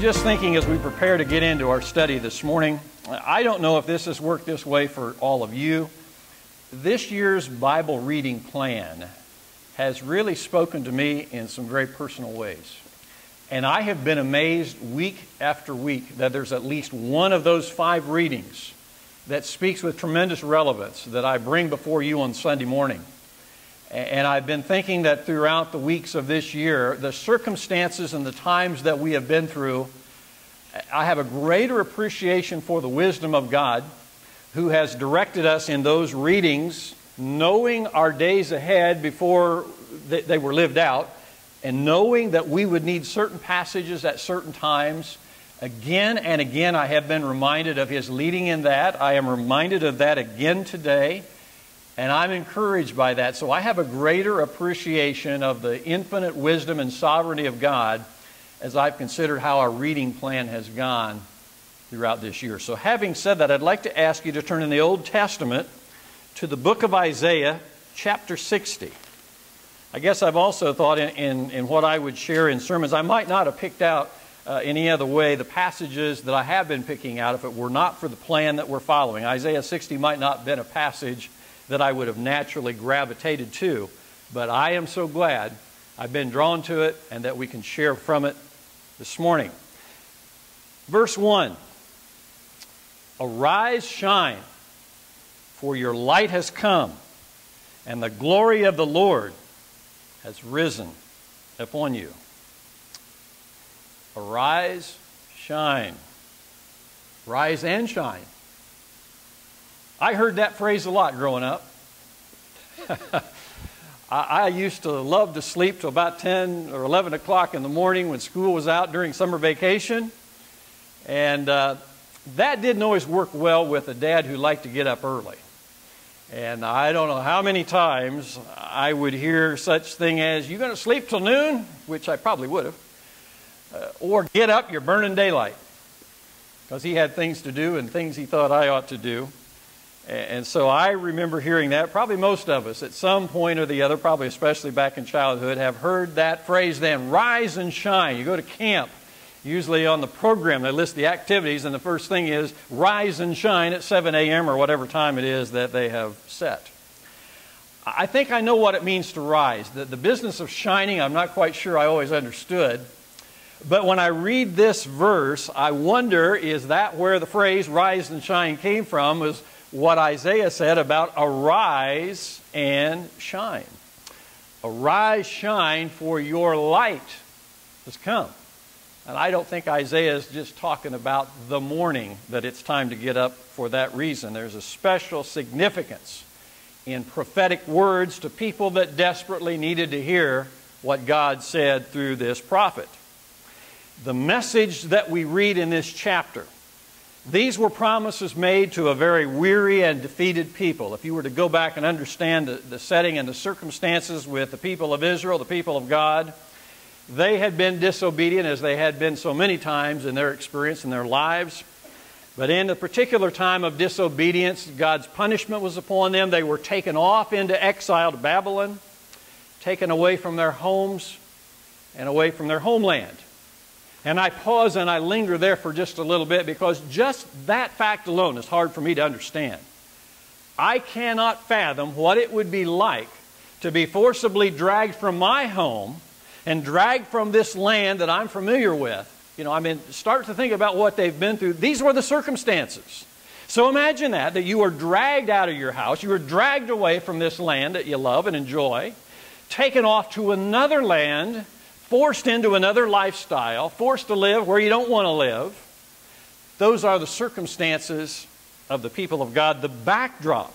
just thinking as we prepare to get into our study this morning, I don't know if this has worked this way for all of you. This year's Bible reading plan has really spoken to me in some very personal ways. And I have been amazed week after week that there's at least one of those five readings that speaks with tremendous relevance that I bring before you on Sunday morning. And I've been thinking that throughout the weeks of this year, the circumstances and the times that we have been through, I have a greater appreciation for the wisdom of God who has directed us in those readings, knowing our days ahead before they were lived out, and knowing that we would need certain passages at certain times. Again and again, I have been reminded of His leading in that. I am reminded of that again today. And I'm encouraged by that. So I have a greater appreciation of the infinite wisdom and sovereignty of God as I've considered how our reading plan has gone throughout this year. So, having said that, I'd like to ask you to turn in the Old Testament to the book of Isaiah, chapter 60. I guess I've also thought in, in, in what I would share in sermons, I might not have picked out uh, any other way the passages that I have been picking out if it were not for the plan that we're following. Isaiah 60 might not have been a passage that I would have naturally gravitated to. But I am so glad I've been drawn to it and that we can share from it this morning. Verse 1 Arise, shine, for your light has come, and the glory of the Lord has risen upon you. Arise, shine. Rise and shine. I heard that phrase a lot growing up. I, I, used to love to sleep till about 10 or 11 o'clock in the morning when school was out during summer vacation. And uh, that didn't always work well with a dad who liked to get up early. And I don't know how many times I would hear such thing as, you going to sleep till noon? Which I probably would have. Uh, or get up, you're burning daylight. Because he had things to do and things he thought I ought to do. And so I remember hearing that. Probably most of us, at some point or the other, probably especially back in childhood, have heard that phrase then rise and shine. You go to camp, usually on the program, they list the activities, and the first thing is rise and shine at 7 a.m. or whatever time it is that they have set. I think I know what it means to rise. The, the business of shining, I'm not quite sure I always understood. But when I read this verse, I wonder is that where the phrase rise and shine came from? Was what Isaiah said about arise and shine. Arise, shine, for your light has come. And I don't think Isaiah is just talking about the morning that it's time to get up for that reason. There's a special significance in prophetic words to people that desperately needed to hear what God said through this prophet. The message that we read in this chapter these were promises made to a very weary and defeated people. If you were to go back and understand the, the, setting and the circumstances with the people of Israel, the people of God, they had been disobedient as they had been so many times in their experience in their lives. But in a particular time of disobedience, God's punishment was upon them. They were taken off into exile to Babylon, taken away from their homes and away from their homeland. And I pause and I linger there for just a little bit because just that fact alone is hard for me to understand. I cannot fathom what it would be like to be forcibly dragged from my home and dragged from this land that I'm familiar with. You know, I mean, start to think about what they've been through. These were the circumstances. So imagine that, that you were dragged out of your house, you were dragged away from this land that you love and enjoy, taken off to another land forced into another lifestyle, forced to live where you don't want to live. Those are the circumstances of the people of God, the backdrop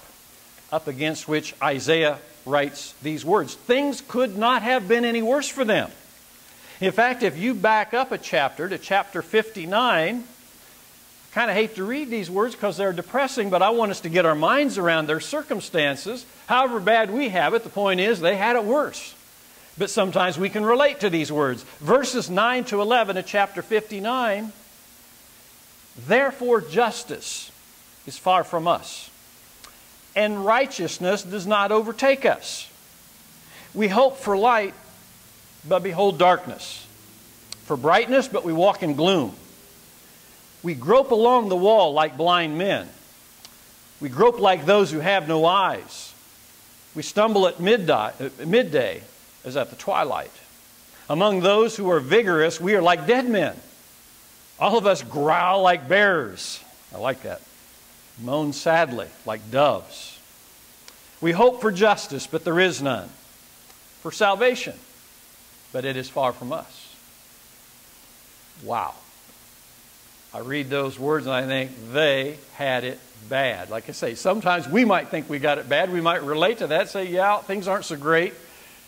up against which Isaiah writes these words. Things could not have been any worse for them. In fact, if you back up a chapter to chapter 59, I kind of hate to read these words because they're depressing, but I want us to get our minds around their circumstances. However bad we have it, the point is they had it worse. But sometimes we can relate to these words. Verses 9 to 11 of chapter 59 Therefore, justice is far from us, and righteousness does not overtake us. We hope for light, but behold darkness. for brightness, but we walk in gloom. We grope along the wall like blind men. We grope like those who have no eyes. We stumble at uh, midday as at the twilight. Among those who are vigorous, we are like dead men. All of us growl like bears. I like that. Moan sadly like doves. We hope for justice, but there is none. For salvation, but it is far from us. Wow. I read those words and I think they had it bad. Like I say, sometimes we might think we got it bad. We might relate to that, say, yeah, things aren't so great.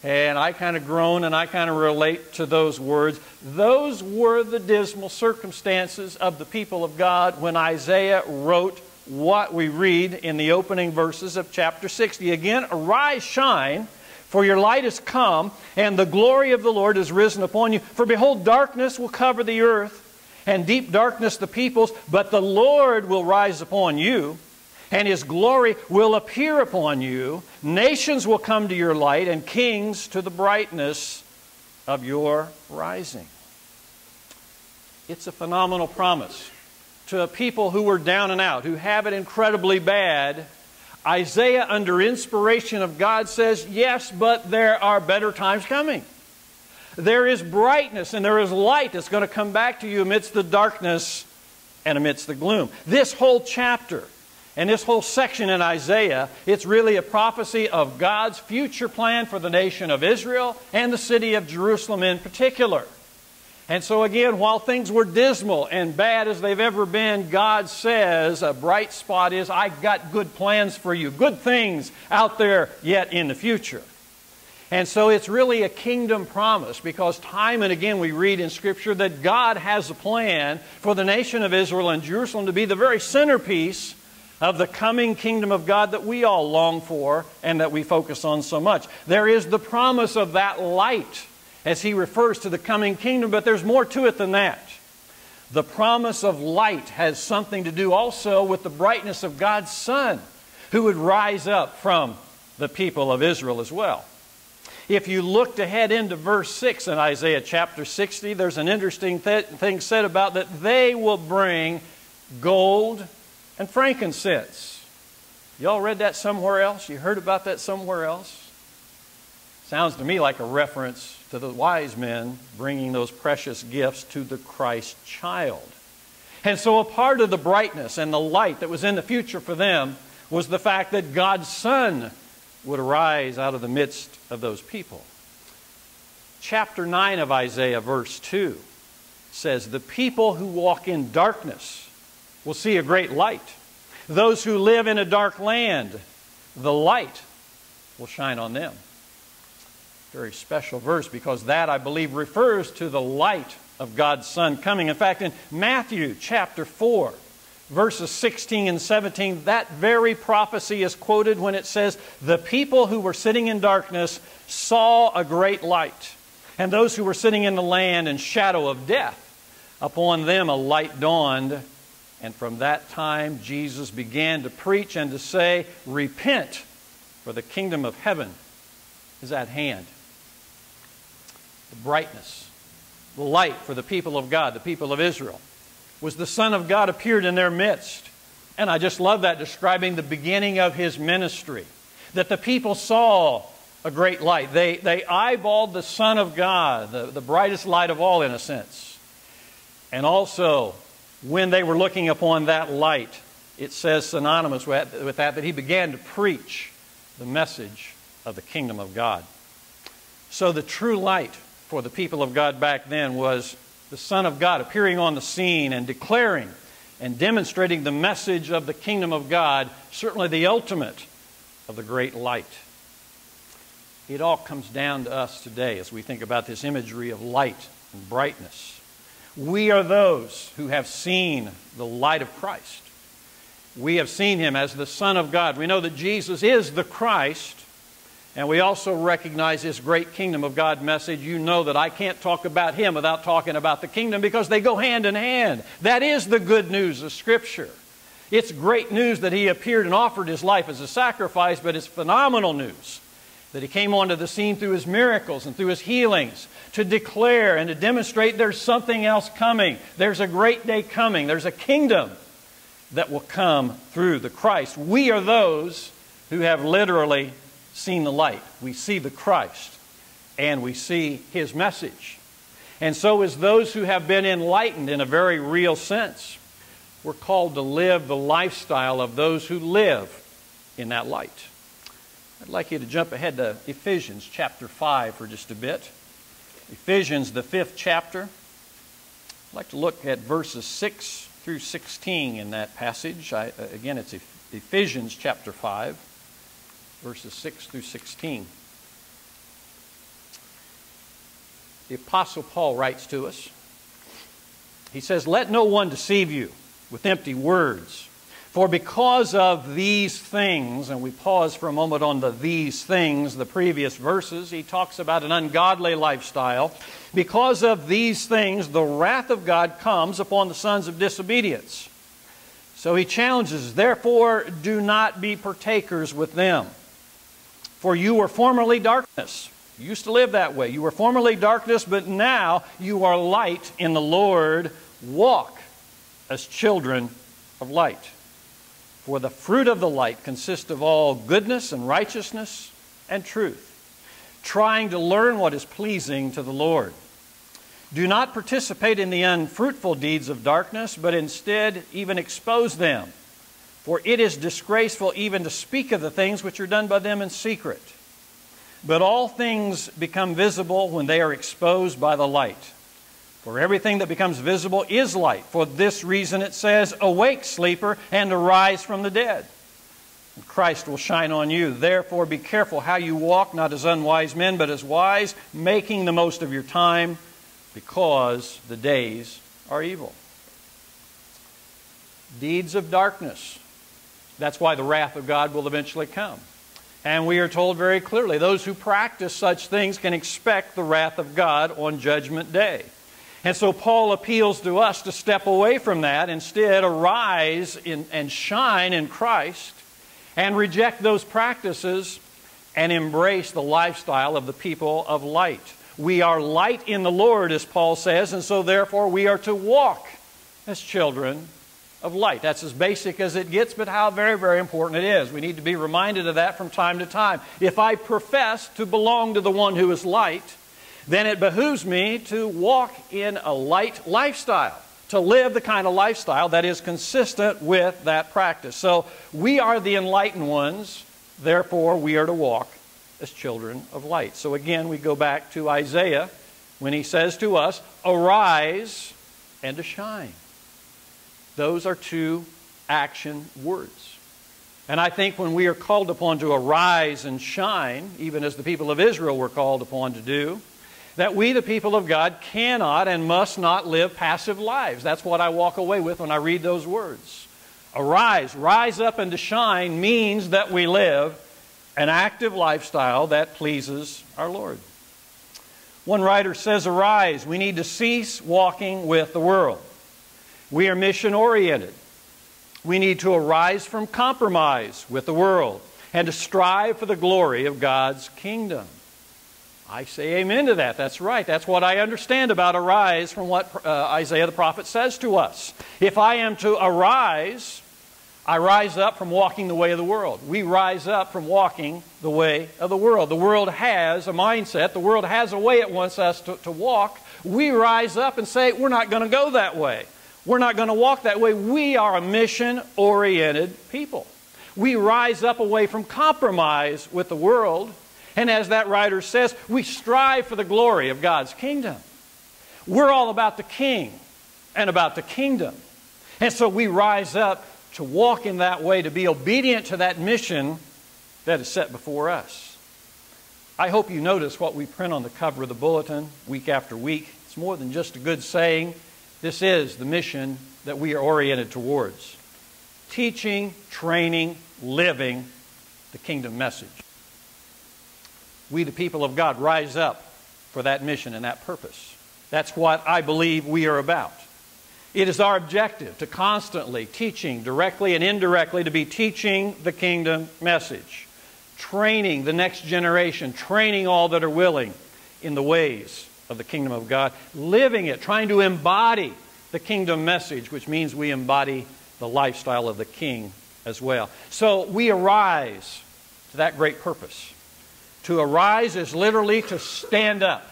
And I kind of groan and I kind of relate to those words. Those were the dismal circumstances of the people of God when Isaiah wrote what we read in the opening verses of chapter 60. Again, arise, shine, for your light is come, and the glory of the Lord is risen upon you. For behold, darkness will cover the earth, and deep darkness the peoples, but the Lord will rise upon you and his glory will appear upon you. Nations will come to your light, and kings to the brightness of your rising. It's a phenomenal promise to a people who were down and out, who have it incredibly bad. Isaiah, under inspiration of God, says, Yes, but there are better times coming. There is brightness and there is light that's going to come back to you amidst the darkness and amidst the gloom. This whole chapter and this whole section in Isaiah, it's really a prophecy of God's future plan for the nation of Israel and the city of Jerusalem in particular. And so, again, while things were dismal and bad as they've ever been, God says a bright spot is I got good plans for you, good things out there yet in the future. And so it's really a kingdom promise because time and again we read in Scripture that God has a plan for the nation of Israel and Jerusalem to be the very centerpiece of the coming kingdom of God that we all long for and that we focus on so much. There is the promise of that light as he refers to the coming kingdom, but there's more to it than that. The promise of light has something to do also with the brightness of God's Son, who would rise up from the people of Israel as well. If you looked ahead into verse 6 in Isaiah chapter 60, there's an interesting th- thing said about that they will bring gold and frankincense. Y'all read that somewhere else? You heard about that somewhere else? Sounds to me like a reference to the wise men bringing those precious gifts to the Christ child. And so, a part of the brightness and the light that was in the future for them was the fact that God's Son would arise out of the midst of those people. Chapter 9 of Isaiah, verse 2, says, The people who walk in darkness will see a great light. Those who live in a dark land, the light will shine on them. Very special verse because that, I believe, refers to the light of God's Son coming. In fact, in Matthew chapter 4, verses 16 and 17, that very prophecy is quoted when it says, The people who were sitting in darkness saw a great light, and those who were sitting in the land and shadow of death, upon them a light dawned. And from that time, Jesus began to preach and to say, Repent, for the kingdom of heaven is at hand. The brightness, the light for the people of God, the people of Israel, was the Son of God appeared in their midst. And I just love that, describing the beginning of his ministry. That the people saw a great light. They, they eyeballed the Son of God, the, the brightest light of all, in a sense. And also, when they were looking upon that light, it says synonymous with that, that he began to preach the message of the kingdom of God. So the true light for the people of God back then was the Son of God appearing on the scene and declaring and demonstrating the message of the kingdom of God, certainly the ultimate of the great light. It all comes down to us today as we think about this imagery of light and brightness. We are those who have seen the light of Christ. We have seen him as the Son of God. We know that Jesus is the Christ, and we also recognize this great kingdom of God message. You know that I can't talk about him without talking about the kingdom because they go hand in hand. That is the good news of Scripture. It's great news that he appeared and offered his life as a sacrifice, but it's phenomenal news that he came onto the scene through his miracles and through his healings to declare and to demonstrate there's something else coming. There's a great day coming. There's a kingdom that will come through the Christ. We are those who have literally seen the light. We see the Christ and we see his message. And so is those who have been enlightened in a very real sense. We're called to live the lifestyle of those who live in that light. I'd like you to jump ahead to Ephesians chapter 5 for just a bit. Ephesians, the fifth chapter. I'd like to look at verses 6 through 16 in that passage. I, uh, again, it's Ephesians chapter 5, verses 6 through 16. The Apostle Paul writes to us. He says, Let no one deceive you with empty words. For because of these things, and we pause for a moment on the these things, the previous verses, he talks about an ungodly lifestyle. Because of these things, the wrath of God comes upon the sons of disobedience. So he challenges, therefore, do not be partakers with them. For you were formerly darkness. You used to live that way. You were formerly darkness, but now you are light in the Lord. Walk as children of light. For the fruit of the light consists of all goodness and righteousness and truth, trying to learn what is pleasing to the Lord. Do not participate in the unfruitful deeds of darkness, but instead even expose them. For it is disgraceful even to speak of the things which are done by them in secret. But all things become visible when they are exposed by the light. For everything that becomes visible is light. For this reason it says, Awake, sleeper, and arise from the dead. And Christ will shine on you. Therefore, be careful how you walk, not as unwise men, but as wise, making the most of your time, because the days are evil. Deeds of darkness. That's why the wrath of God will eventually come. And we are told very clearly those who practice such things can expect the wrath of God on Judgment Day. And so Paul appeals to us to step away from that, instead, arise in, and shine in Christ, and reject those practices and embrace the lifestyle of the people of light. We are light in the Lord, as Paul says, and so therefore we are to walk as children of light. That's as basic as it gets, but how very, very important it is. We need to be reminded of that from time to time. If I profess to belong to the one who is light, then it behooves me to walk in a light lifestyle, to live the kind of lifestyle that is consistent with that practice. So we are the enlightened ones, therefore we are to walk as children of light. So again, we go back to Isaiah when he says to us, Arise and to shine. Those are two action words. And I think when we are called upon to arise and shine, even as the people of Israel were called upon to do, that we, the people of God, cannot and must not live passive lives. That's what I walk away with when I read those words. Arise, rise up and to shine means that we live an active lifestyle that pleases our Lord. One writer says, Arise, we need to cease walking with the world. We are mission oriented. We need to arise from compromise with the world and to strive for the glory of God's kingdom. I say amen to that. That's right. That's what I understand about arise from what uh, Isaiah the prophet says to us. If I am to arise, I rise up from walking the way of the world. We rise up from walking the way of the world. The world has a mindset, the world has a way it wants us to, to walk. We rise up and say, we're not going to go that way. We're not going to walk that way. We are a mission oriented people. We rise up away from compromise with the world and as that writer says, we strive for the glory of God's kingdom. We're all about the king and about the kingdom. And so we rise up to walk in that way, to be obedient to that mission that is set before us. I hope you notice what we print on the cover of the bulletin week after week. It's more than just a good saying. This is the mission that we are oriented towards teaching, training, living the kingdom message we, the people of God, rise up for that mission and that purpose. That's what I believe we are about. It is our objective to constantly teaching, directly and indirectly, to be teaching the kingdom message. training the next generation, training all that are willing in the ways of the kingdom of God, living it, trying to embody the kingdom message, which means we embody the lifestyle of the king as well. So we arise to that great purpose. To arise is literally to stand up.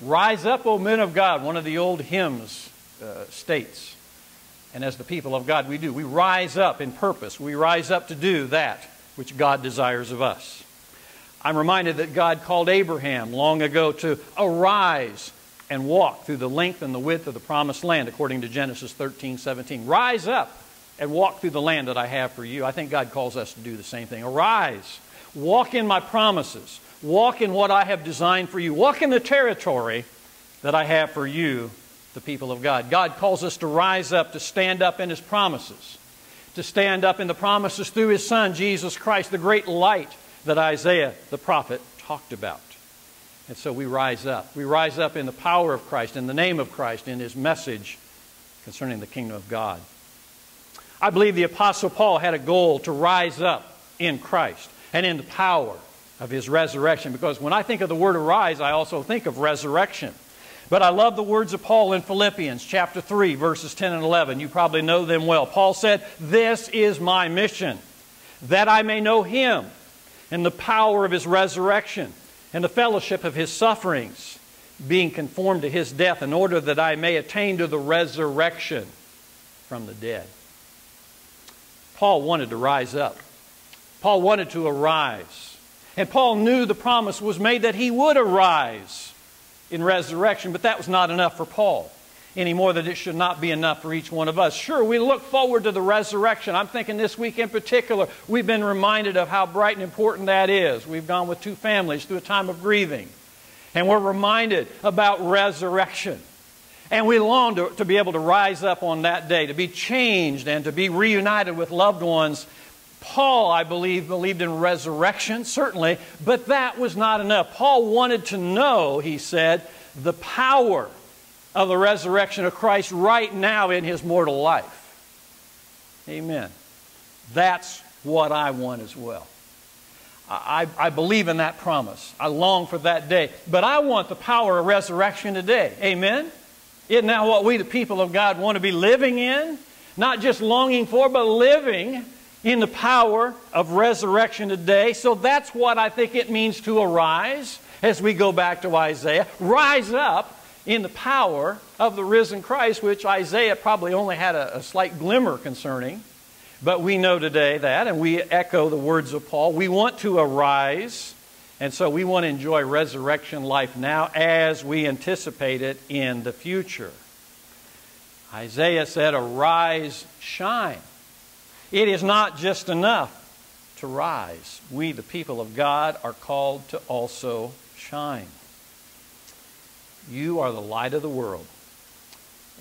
Rise up, O men of God, one of the old hymns uh, states. And as the people of God, we do. We rise up in purpose. We rise up to do that which God desires of us. I'm reminded that God called Abraham long ago to arise and walk through the length and the width of the promised land, according to Genesis 13, 17. Rise up and walk through the land that I have for you. I think God calls us to do the same thing. Arise, walk in my promises, walk in what I have designed for you, walk in the territory that I have for you, the people of God. God calls us to rise up, to stand up in His promises, to stand up in the promises through His Son, Jesus Christ, the great light that Isaiah the prophet talked about. And so we rise up. We rise up in the power of Christ, in the name of Christ, in His message concerning the kingdom of God. I believe the Apostle Paul had a goal to rise up in Christ and in the power of his resurrection. Because when I think of the word arise, I also think of resurrection. But I love the words of Paul in Philippians chapter 3, verses 10 and 11. You probably know them well. Paul said, This is my mission, that I may know him and the power of his resurrection and the fellowship of his sufferings, being conformed to his death, in order that I may attain to the resurrection from the dead. Paul wanted to rise up. Paul wanted to arise. And Paul knew the promise was made that he would arise in resurrection, but that was not enough for Paul any more than it should not be enough for each one of us. Sure, we look forward to the resurrection. I'm thinking this week in particular, we've been reminded of how bright and important that is. We've gone with two families through a time of grieving, and we're reminded about resurrection. And we long to, to be able to rise up on that day, to be changed and to be reunited with loved ones. Paul, I believe, believed in resurrection, certainly, but that was not enough. Paul wanted to know, he said, the power of the resurrection of Christ right now in his mortal life. Amen. That's what I want as well. I, I, believe in that promise. I long for that day. But I want the power of resurrection today. Amen? Isn't that what we, the people of God, want to be living in? Not just longing for, but living in the power of resurrection today. So that's what I think it means to arise as we go back to Isaiah. Rise up in the power of the risen Christ, which Isaiah probably only had a, a slight glimmer concerning. But we know today that, and we echo the words of Paul. We want to arise and so we want to enjoy resurrection life now as we anticipate it in the future. Isaiah said, Arise, shine. It is not just enough to rise. We, the people of God, are called to also shine. You are the light of the world.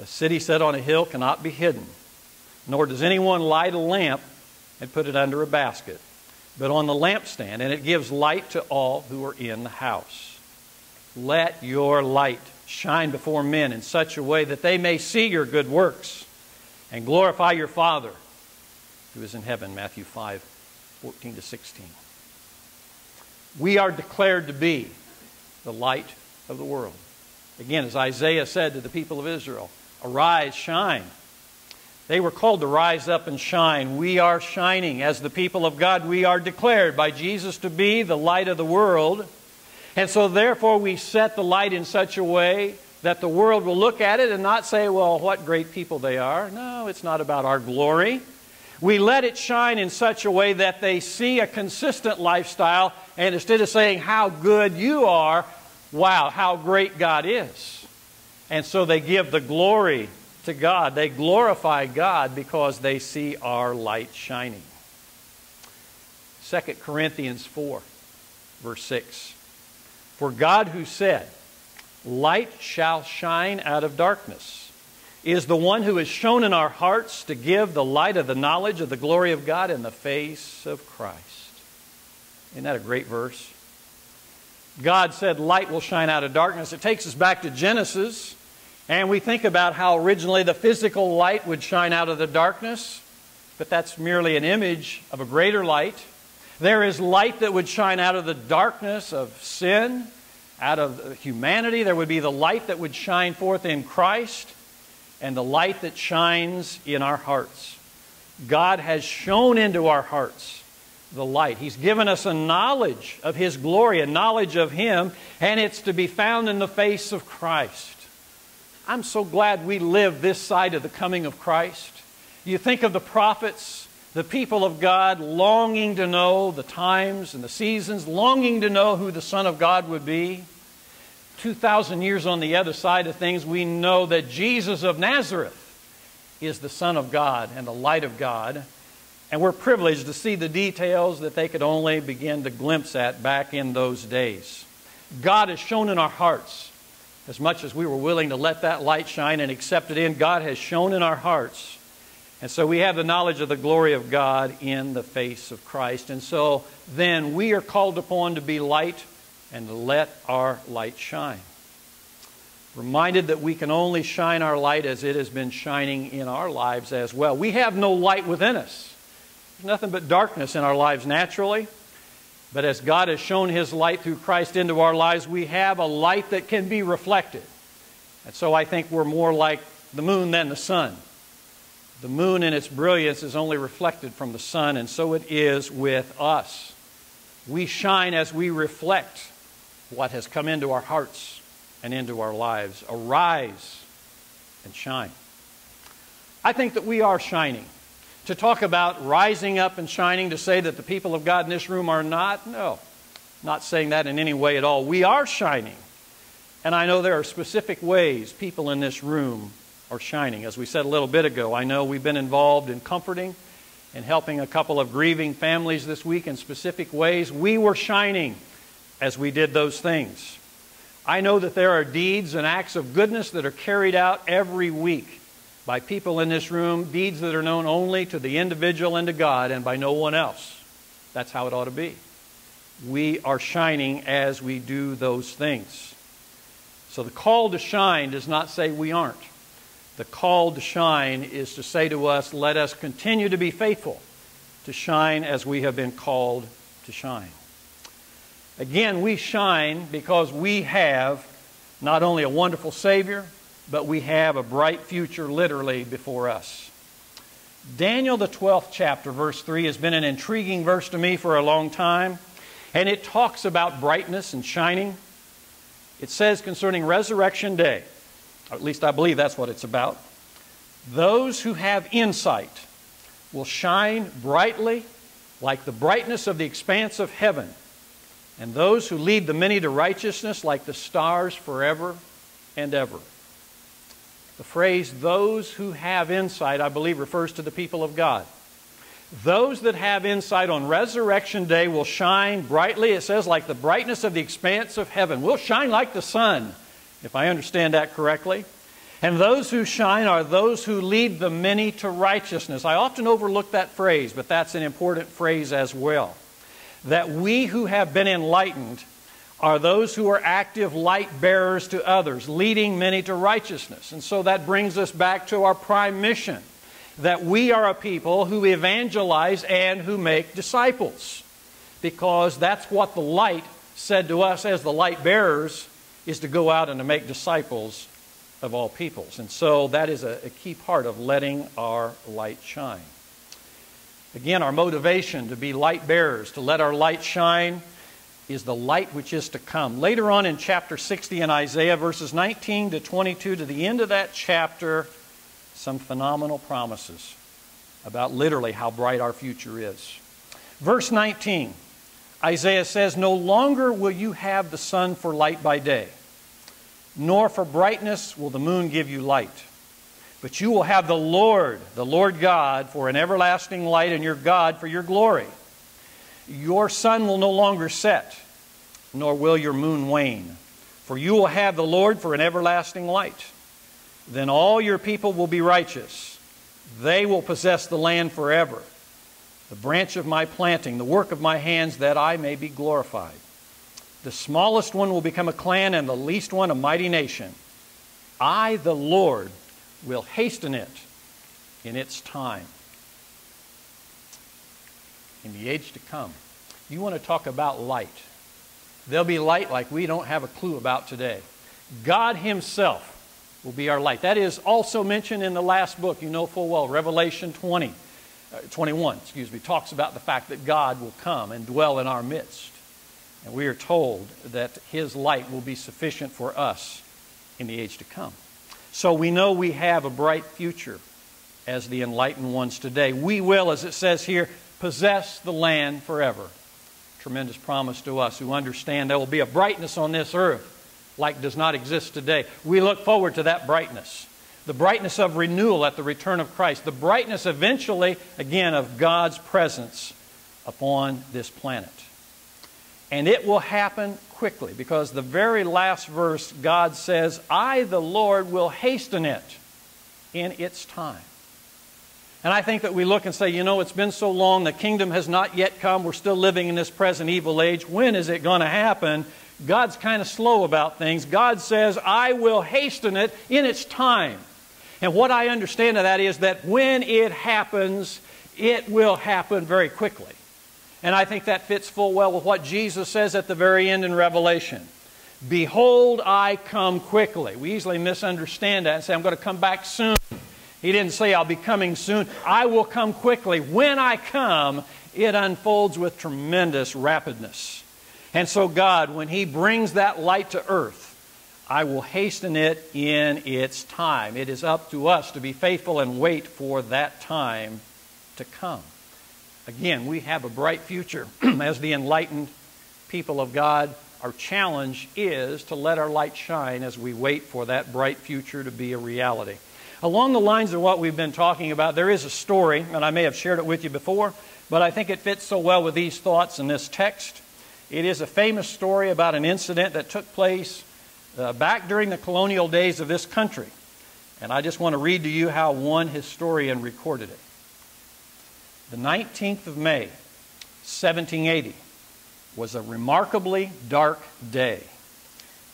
A city set on a hill cannot be hidden, nor does anyone light a lamp and put it under a basket but on the lampstand, and it gives light to all who are in the house. Let your light shine before men in such a way that they may see your good works and glorify your Father who is in heaven. Matthew 5 14 to 16. We are declared to be the light of the world. Again, as Isaiah said to the people of Israel, Arise, shine they were called to rise up and shine. We are shining. As the people of God, we are declared by Jesus to be the light of the world. And so, therefore, we set the light in such a way that the world will look at it and not say, well, what great people they are. No, it's not about our glory. We let it shine in such a way that they see a consistent lifestyle, and instead of saying how good you are, wow, how great God is. And so they give the glory to God. They glorify God because they see our light shining. 2 Corinthians 4, verse 6. For God who said, Light shall shine out of darkness, is the one who has shone in our hearts to give the light of the knowledge of the glory of God in the face of Christ. Isn't that a great verse? God said, Light will shine out of darkness. It takes us back to Genesis and we think about how originally the physical light would shine out of the darkness, but that's merely an image of a greater light. There is light that would shine out of the darkness of sin, out of humanity. There would be the light that would shine forth in Christ and the light that shines in our hearts. God has shown into our hearts the light. He's given us a knowledge of His glory, a knowledge of Him, and it's to be found in the face of Christ. I'm so glad we live this side of the coming of Christ. You think of the prophets, the people of God longing to know the times and the seasons, longing to know who the Son of God would be. 2,000 years on the other side of things, we know that Jesus of Nazareth is the Son of God and the light of God. And we're privileged to see the details that they could only begin to glimpse at back in those days. God has shone in our hearts, as much as we were willing to let that light shine and accept it in, God has shone in our hearts. And so we have the knowledge of the glory of God in the face of Christ. And so then we are called upon to be light and let our light shine. Reminded that we can only shine our light as it has been shining in our lives as well. We have no light within us. There's nothing but darkness in our lives naturally. But as God has shown His light through Christ into our lives, we have a light that can be reflected. And so I think we're more like the moon than the sun. The moon in its brilliance is only reflected from the sun, and so it is with us. We shine as we reflect what has come into our hearts and into our lives. Arise and shine. I think that we are shining to talk about rising up and shining, to say that the people of God in this room are not, no, not saying that in any way at all. We are shining. And I know there are specific ways people in this room are shining. As we said a little bit ago, I know we've been involved in comforting and helping a couple of grieving families this week in specific ways. We were shining as we did those things. I know that there are deeds and acts of goodness that are carried out every week by people in this room, deeds that are known only to the individual and to God and by no one else. That's how it ought to be. We are shining as we do those things. So the call to shine does not say we aren't. The call to shine is to say to us, let us continue to be faithful to shine as we have been called to shine. Again, we shine because we have not only a wonderful Savior, but we have a bright future literally before us. Daniel, the 12th chapter, verse 3, has been an intriguing verse to me for a long time, and it talks about brightness and shining. It says concerning Resurrection Day, at least I believe that's what it's about, those who have insight will shine brightly like the brightness of the expanse of heaven, and those who lead the many to righteousness like the stars forever and ever. The phrase, those who have insight, I believe refers to the people of God. Those that have insight on resurrection day will shine brightly, it says, like the brightness of the expanse of heaven. We'll shine like the sun, if I understand that correctly. And those who shine are those who lead the many to righteousness. I often overlook that phrase, but that's an important phrase as well. That we who have been enlightened are those who are active light bearers to others, leading many to righteousness. And so that brings us back to our prime mission that we are a people who evangelize and who make disciples. Because that's what the light said to us as the light bearers is to go out and to make disciples of all peoples. And so that is a, a key part of letting our light shine. Again, our motivation to be light bearers, to let our light shine is the light which is to come. Later on in chapter 60 in Isaiah, verses 19 to 22, to the end of that chapter, some phenomenal promises about literally how bright our future is. Verse 19, Isaiah says, No longer will you have the sun for light by day, nor for brightness will the moon give you light. But you will have the Lord, the Lord God, for an everlasting light, and your God for your glory. Your sun will no longer set, nor will your moon wane, for you will have the Lord for an everlasting light. Then all your people will be righteous. They will possess the land forever. The branch of my planting, the work of my hands, that I may be glorified. The smallest one will become a clan, and the least one a mighty nation. I, the Lord, will hasten it in its time in the age to come. You want to talk about light. There'll be light like we don't have a clue about today. God Himself will be our light. That is also mentioned in the last book, you know full well, Revelation 20, uh, 21, excuse me, talks about the fact that God will come and dwell in our midst. And we are told that His light will be sufficient for us in the age to come. So we know we have a bright future as the enlightened ones today. We will, as it says here, possess the land forever. Tremendous promise to us who understand there will be a brightness on this earth like does not exist today. We look forward to that brightness. The brightness of renewal at the return of Christ. The brightness eventually, again, of God's presence upon this planet. And it will happen quickly because the very last verse, God says, I, the Lord, will hasten it in its time. And I think that we look and say, you know, it's been so long, the kingdom has not yet come, we're still living in this present evil age. When is it going to happen? God's kind of slow about things. God says, I will hasten it in its time. And what I understand of that is that when it happens, it will happen very quickly. And I think that fits full well with what Jesus says at the very end in Revelation. Behold, I come quickly. We easily misunderstand that and say, I'm going to come back soon. He didn't say, I'll be coming soon. I will come quickly. When I come, it unfolds with tremendous rapidness. And so, God, when He brings that light to earth, I will hasten it in its time. It is up to us to be faithful and wait for that time to come. Again, we have a bright future as the enlightened people of God. Our challenge is to let our light shine as we wait for that bright future to be a reality. Along the lines of what we've been talking about, there is a story, and I may have shared it with you before, but I think it fits so well with these thoughts in this text. It is a famous story about an incident that took place uh, back during the colonial days of this country. And I just want to read to you how one historian recorded it. The 19th of May, 1780, was a remarkably dark day.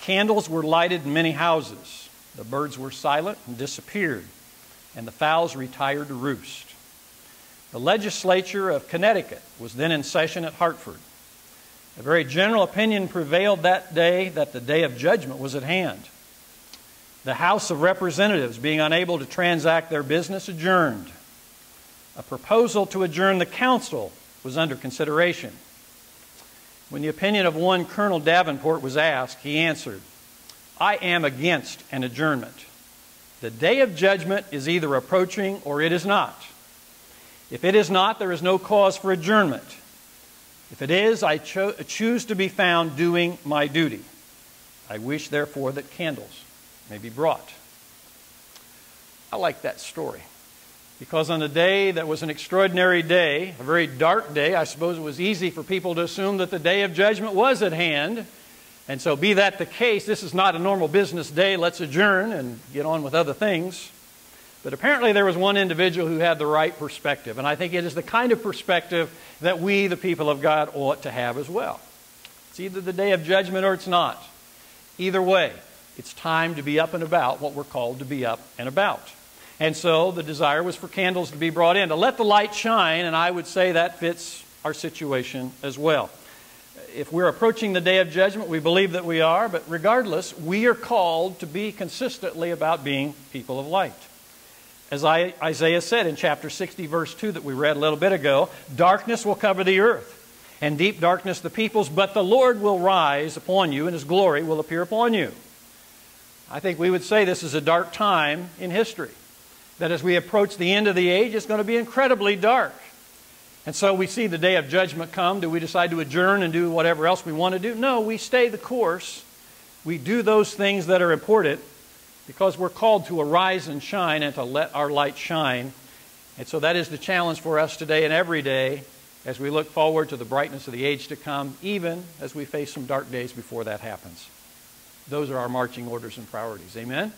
Candles were lighted in many houses. The birds were silent and disappeared, and the fowls retired to roost. The legislature of Connecticut was then in session at Hartford. A very general opinion prevailed that day that the day of judgment was at hand. The House of Representatives, being unable to transact their business, adjourned. A proposal to adjourn the council was under consideration. When the opinion of one Colonel Davenport was asked, he answered, I am against an adjournment. The day of judgment is either approaching or it is not. If it is not, there is no cause for adjournment. If it is, I cho choose to be found doing my duty. I wish, therefore, that candles may be brought. I like that story because on a day that was an extraordinary day, a very dark day, I suppose it was easy for people to assume that the day of judgment was at hand. And so, be that the case, this is not a normal business day. Let's adjourn and get on with other things. But apparently, there was one individual who had the right perspective. And I think it is the kind of perspective that we, the people of God, ought to have as well. It's either the day of judgment or it's not. Either way, it's time to be up and about what we're called to be up and about. And so the desire was for candles to be brought in, to let the light shine, and I would say that fits our situation as well. If we're approaching the day of judgment, we believe that we are, but regardless, we are called to be consistently about being people of light. As Isaiah said in chapter 60, verse 2, that we read a little bit ago, darkness will cover the earth, and deep darkness the peoples, but the Lord will rise upon you, and his glory will appear upon you. I think we would say this is a dark time in history. That as we approach the end of the age, it's going to be incredibly dark. And so we see the day of judgment come. Do we decide to adjourn and do whatever else we want to do? No, we stay the course. We do those things that are important because we're called to arise and shine and to let our light shine. And so that is the challenge for us today and every day as we look forward to the brightness of the age to come, even as we face some dark days before that happens. Those are our marching orders and priorities. Amen?